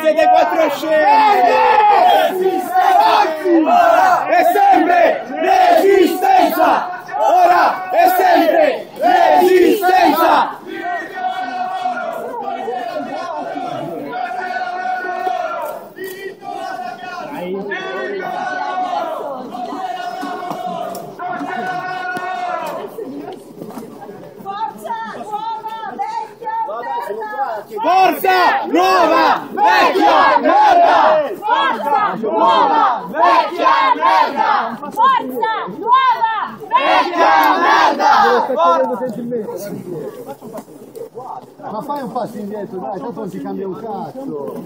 siete quattro scemi! E sempre resistenza! Ora e sempre resistenza! Forza nuova vecchia merda! Forza nuova vecchia merda! Forza nuova vecchia merda! Forza nuova vecchia merda! Ma fai un passo indietro, dai, tanto non si cambia un cazzo.